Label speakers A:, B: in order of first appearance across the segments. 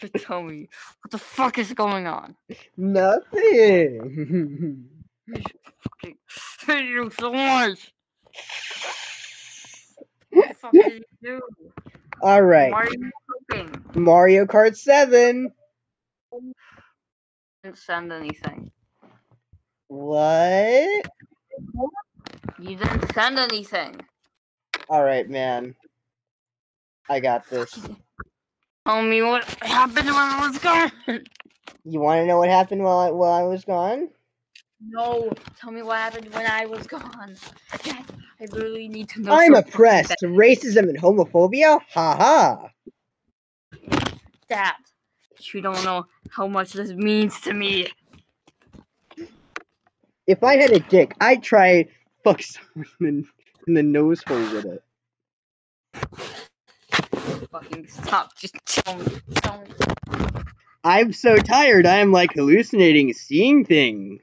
A: Just tell me what the fuck is going on.
B: Nothing.
A: Fucking hate you so much. What the you do?
B: All right,
A: are cooking?
B: Mario Kart 7.
A: Didn't send anything.
B: What?
A: You didn't send anything.
B: All right, man. I got this.
A: Tell me what happened when I was gone.
B: You want to know what happened while I, while I was gone?
A: No, tell me what happened when I was gone. I really need to know.
B: I'm oppressed. Racism and homophobia? Ha ha.
A: Dad, you don't know how much this means to me.
B: If I had a dick, I'd try fuck someone in, in the nose hole with it.
A: Fucking stop. Just tell me. Tell me.
B: I'm so tired, I'm like hallucinating, seeing things.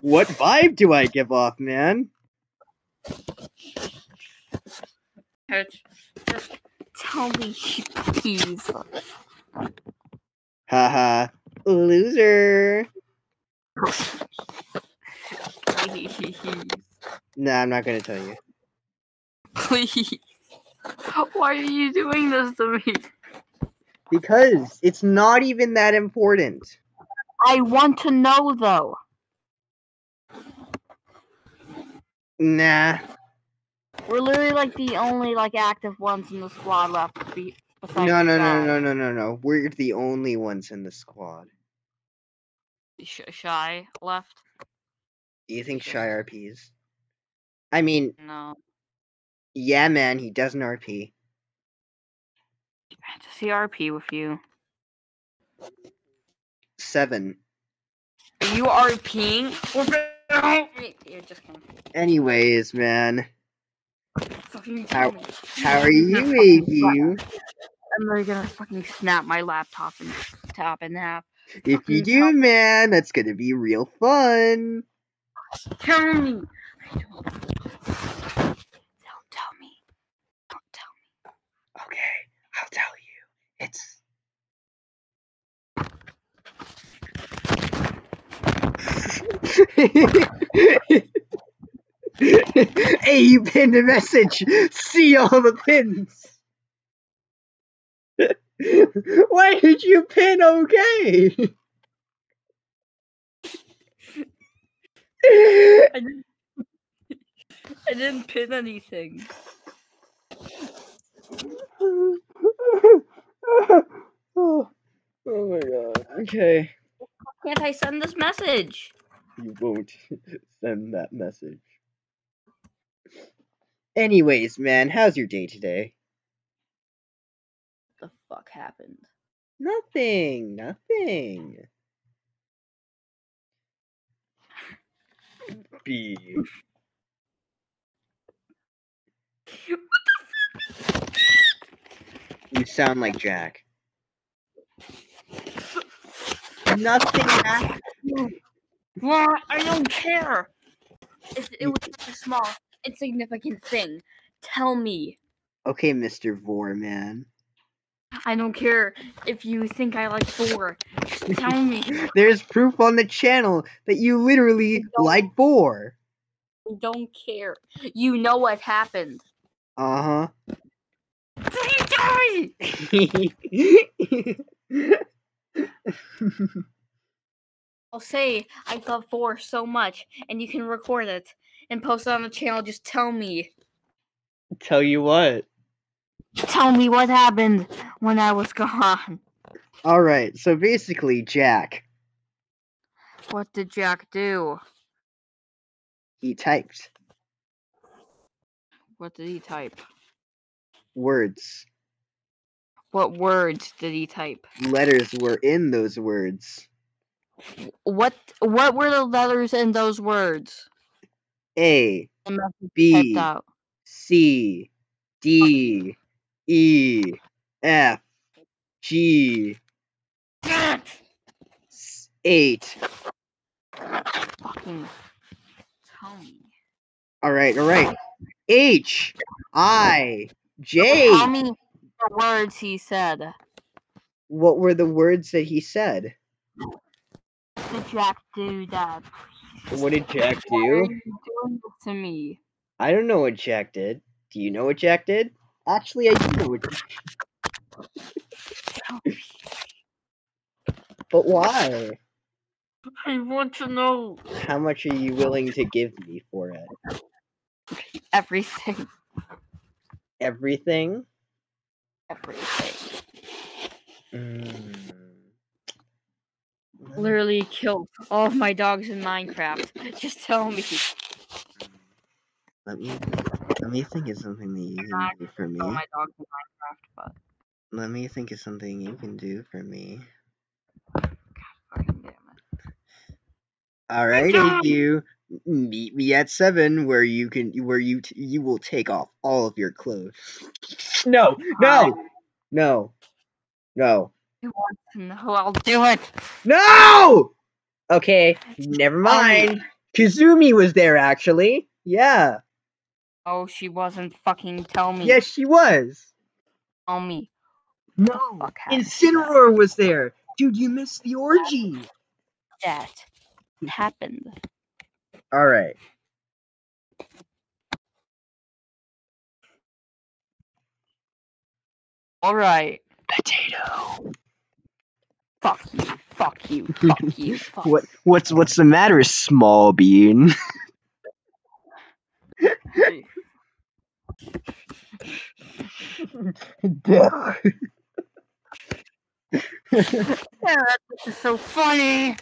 B: What vibe do I give off, man?
A: Just tell me, please.
B: Haha. Loser.
A: Please.
B: Nah, I'm not gonna tell you.
A: Please. Why are you doing this to me?
B: Because it's not even that important.
A: I want to know though.
B: Nah.
A: We're literally like the only like active ones in the squad left. Be- besides
B: No, no, no, no, no, no, no. We're the only ones in the squad.
A: Sh- Shy left.
B: Do you think Shy RPs? I mean,
A: No.
B: yeah, man, he doesn't RP.
A: To see RP with you.
B: Seven.
A: Are you RPing? You're just kidding.
B: Anyways, man.
A: Fucking
B: How-
A: me.
B: How are you,
A: Fucking? I'm really gonna fucking snap my laptop and top in half.
B: If you
A: fucking
B: do,
A: tell-
B: man, that's gonna be real fun.
A: Tell me. I don't. Don't tell me. Don't tell me.
B: Okay, I'll tell you. It's. hey, you pinned a message. See all the pins. Why did you pin okay?
A: Me. I didn't. Pin anything.
B: oh, oh my god. Okay.
A: Can't I send this message?
B: You won't send that message. Anyways, man, how's your day today?
A: What the fuck happened?
B: Nothing, nothing. B. You sound like Jack. Nothing happened.
A: Well, I don't care. It, it was such a small, insignificant thing. Tell me.
B: Okay, Mr. Vor, man.
A: I don't care if you think I like four. Tell me.
B: There's proof on the channel that you literally like Vor.
A: I don't care. You know what happened.
B: Uh
A: Tell me.
B: huh.
A: I'll say I love four so much, and you can record it and post it on the channel. Just tell me.
B: Tell you what.
A: Tell me what happened when I was gone.
B: Alright, so basically, Jack,
A: What did Jack do?
B: he typed
A: What did he type?
B: words.
A: What words did he type?
B: Letters were in those words.
A: What what were the letters in those words?
B: A, B. C, D, E, F, G, 8.
A: Fucking tell me.
B: Alright, alright. H I J.
A: Tell me the words he said.
B: What were the words that he said?
A: Did Jack do that?
B: What did Jack
A: Why are
B: do?
A: you doing this to me?
B: I don't know what Jack did. Do you know what Jack did? Actually, I do know what. But why?
A: I want to know
B: How much are you willing to give me for it?
A: everything.
B: Everything?
A: Everything.
B: Mm.
A: Literally killed all of my dogs in Minecraft. Just tell me.
B: Let me let me think of something that you can do for me.
A: My dogs in Minecraft, but
B: Let me think of something you can do for me.
A: fucking damn it.
B: All right,
A: job!
B: you meet me at seven, where you can where you t- you will take off all of your clothes. No, no, no, no,
A: You want to know? I'll do it.
B: no. Okay, never mind. Kazumi was there actually. Yeah,
A: Oh, she wasn't fucking tell me.
B: yes, she was.
A: Tell me.
B: No,
A: Fuck happened?
B: Incineroar was there. Dude, you missed the orgy.
A: That happened.
B: All right.
A: All right.
B: Potato.
A: Fuck you. Fuck you. Fuck you. Fuck
B: What what's what's the matter, small bean?
A: you. Yeah, this is so funny.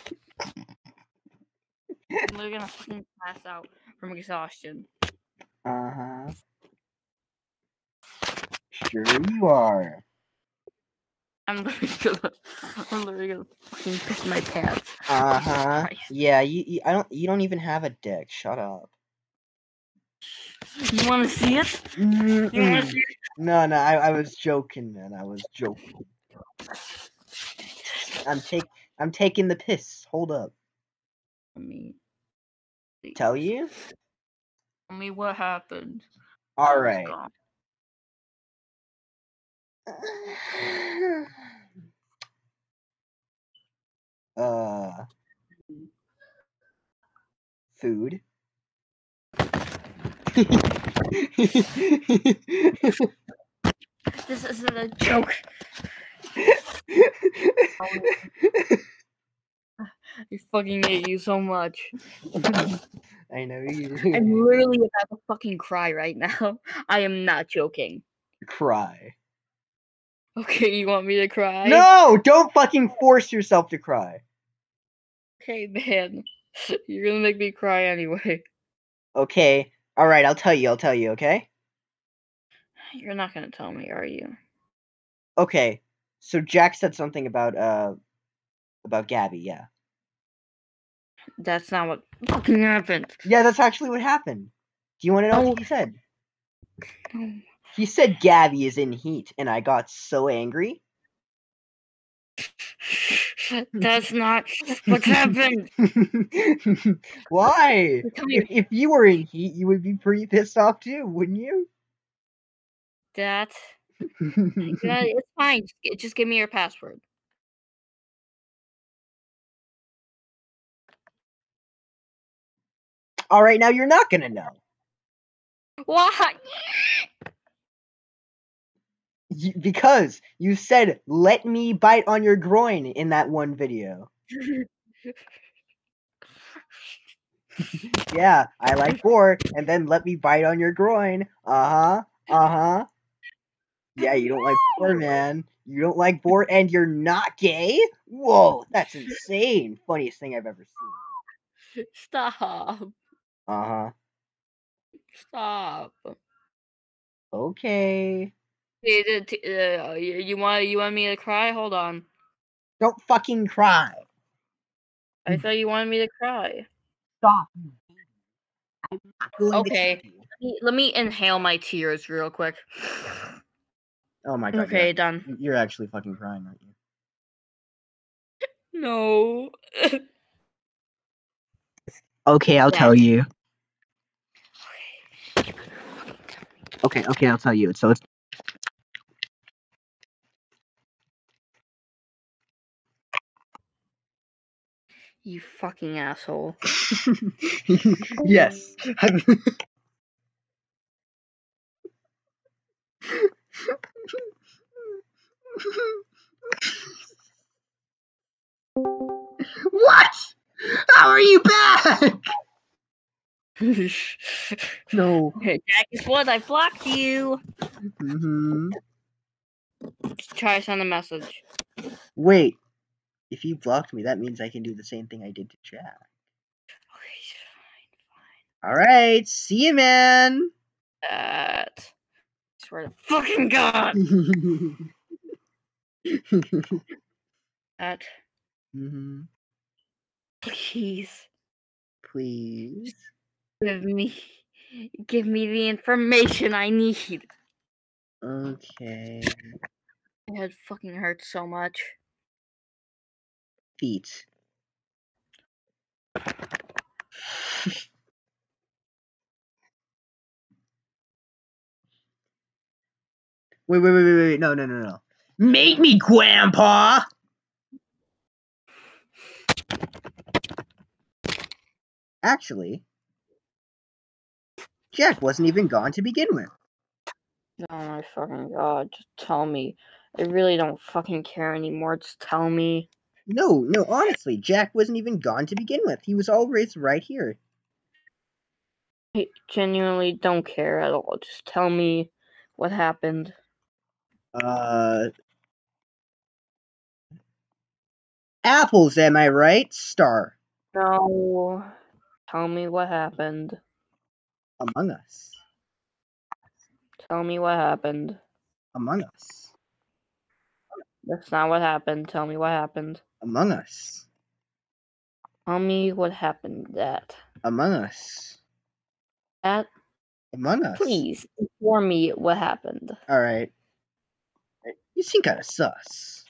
A: We're gonna fucking pass out from exhaustion.
B: Uh huh. Sure you are.
A: I'm literally gonna, I'm literally gonna fucking piss my pants.
B: Uh huh. Yeah, you, you. I don't. You don't even have a dick. Shut up.
A: You wanna see it? You wanna see it?
B: No, no. I, I was joking, man. I was joking. I'm take. I'm taking the piss. Hold up.
A: Tell me. please.
B: Tell you.
A: Tell me what happened.
B: All
A: I was
B: right. Uh. Food.
A: This isn't a joke. I fucking hate you so much.
B: I know you
A: I'm literally about to fucking cry right now. I am not joking.
B: cry.
A: Okay, you want me to cry?
B: No, don't fucking force yourself to cry.
A: Okay, man. You're gonna make me cry anyway.
B: Okay. All right, I'll tell you. I'll tell you, okay?
A: You're not gonna tell me, are you?
B: Okay. So Jack said something about uh about Gabby, yeah.
A: That's not what fucking happened.
B: Yeah, that's actually what happened. Do you want to know
A: Oh.
B: what he oh. said?
A: No.
B: He said Gabby is in heat and I got so angry.
A: That's not what happened.
B: Why? If, if you were in heat, you would be pretty pissed off too, wouldn't you?
A: that. It's fine. Just, just give me your password.
B: All right, now you're not gonna know.
A: Why?
B: You, because you said "let me bite on your groin" in that one video. Yeah, I like boar, and then let me bite on your groin. Uh huh. Uh huh. Yeah, you don't like boar, man. You don't like boar, and you're not gay. Whoa, that's insane. Funniest thing I've ever seen.
A: Stop.
B: Uh huh.
A: Stop.
B: Okay.
A: Uh, you want you want me to cry? Hold on.
B: Don't fucking cry.
A: I thought you wanted me to cry.
B: Stop. I'm not going
A: Okay. Let me- Let me inhale my tears real quick.
B: Oh my god.
A: Okay, done.
B: You're, you're actually fucking crying, aren't you?
A: No.
B: Okay, I'll
A: tell
B: you. Okay, okay, I'll tell you. So it's
A: You fucking asshole.
B: yes. what? How are you back? No.
A: Jack is what? I blocked you.
B: Mm-hmm.
A: Try to send a message.
B: Wait. If you blocked me, that means I can do the same thing I did to Jack.
A: Okay, fine, fine.
B: All right. See you, man.
A: That. Swear to fucking God. That.
B: hmm
A: Please
B: Please.
A: Give me, give me the information I need.
B: Okay.
A: My head fucking hurts so much.
B: Feet. Wait, wait, wait, wait, wait. No, no, no, no. Make me, Grandpa! Actually, Jack wasn't even gone to begin with.
A: Oh my fucking god, just tell me. I really don't fucking care anymore. Just tell me.
B: No, no, honestly, Jack wasn't even gone to begin with. He was always right here.
A: I genuinely don't care at all. Just tell me what happened.
B: Uh. Apples, am I right? Star.
A: No. Tell me what happened.
B: Among Us.
A: Tell me what happened.
B: Among Us.
A: That's not what happened. Tell me what happened.
B: Among Us.
A: Tell me what happened. That.
B: Among Us.
A: That.
B: Among Us.
A: Please inform me what happened.
B: Alright. You seem kinda sus.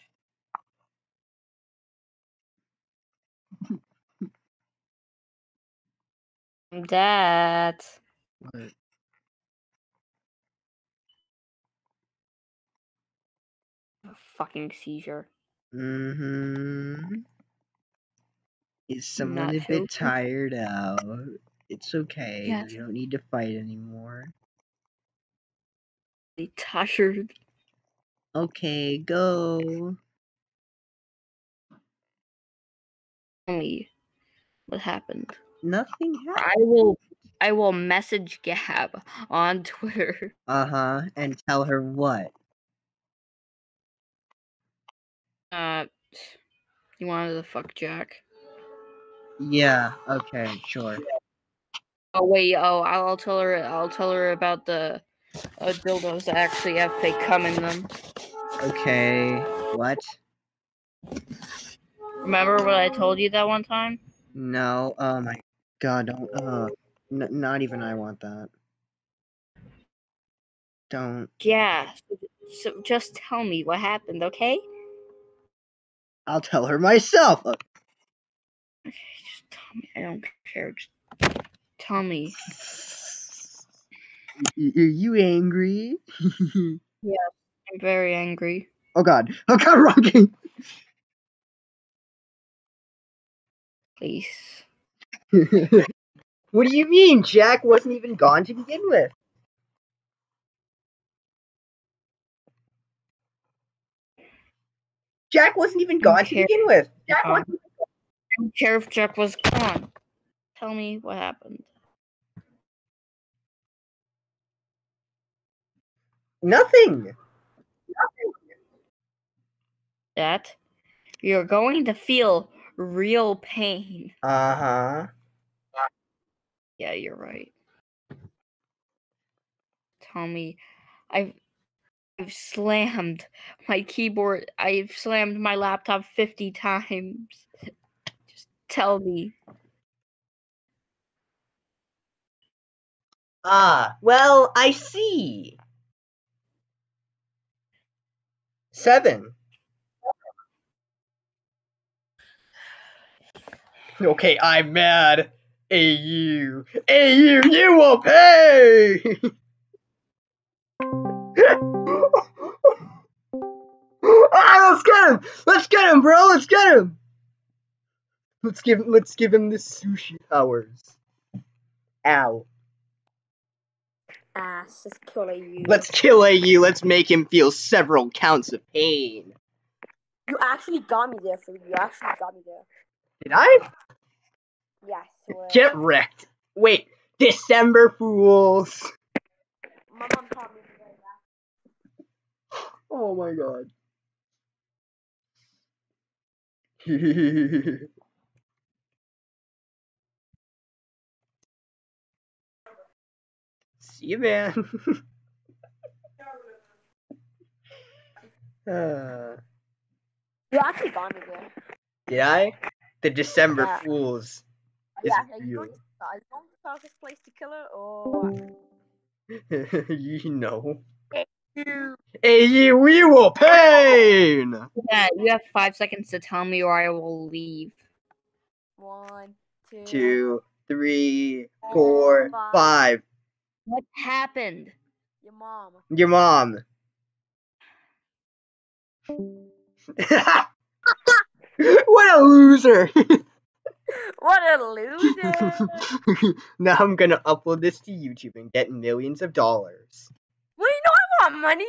A: That.
B: What?
A: Fucking seizure.
B: Mm-hmm. Is someone
A: Not
B: a bit tired out? It's okay.
A: Yes.
B: You don't need to fight anymore.
A: They tired.
B: Okay, go.
A: Tell me what happened.
B: Nothing happened.
A: I will. I will message Gab on Twitter.
B: Uh huh. And tell her what?
A: Uh, you wanted to fuck Jack?
B: Yeah. Okay. Sure.
A: Oh wait, oh I'll, tell her. I'll tell her about the uh, dildos that actually have fake cum in them.
B: Okay. What?
A: Remember what I told you that one time?
B: No. Oh my God. Don't. Uh. N- not even I want that. Don't.
A: Yeah. So, just tell me what happened, okay?
B: I'll tell her myself. Uh,
A: Okay, just tell me. I don't care. Just tell me.
B: Are you angry?
A: yeah, I'm very angry.
B: oh God. Oh God. Wrong.
A: Please.
B: what do you mean? Jack wasn't even gone to begin with. Jack wasn't even gone to begin with. Jack
A: Um,
B: wasn't-
A: I don't care if Jack was gone. Tell me what happened.
B: Nothing.
A: That you're going to feel real pain.
B: Uh huh.
A: Yeah, you're right. Tommy, I've I've slammed my keyboard. I've slammed my laptop fifty times. Just tell me.
B: Ah, well, I see. Seven. Okay, I'm mad. AU. AU, you will pay! ah, let's get him! Let's get him, bro! Let's get him! Let's give let's give him the sushi powers. Ow.
C: Ass is killing you.
B: Let's kill AU. Let's make him feel several counts of pain.
C: You actually got me there for you. actually got me there.
B: Did I?
C: Yes.
B: Get wrecked. Wait, December Fools.
C: My mom taught me to do that.
B: Oh my god. See you, man. uh,
C: You actually got me there.
B: did I? The December
C: Yeah.
B: Fools
C: yeah, are you
B: real.
C: going to, are you going to darkest place to kill her or
B: you know.
C: you?
B: Hey, we will pain!
C: Yeah, you have five seconds to tell me or I will leave. One, two.
B: Two, three, four,
C: Five.
B: five.
C: What happened? Your mom.
B: Your mom. what a loser!
C: What a loser!
B: now I'm gonna upload this to YouTube and get millions of dollars.
C: well, you know I want money.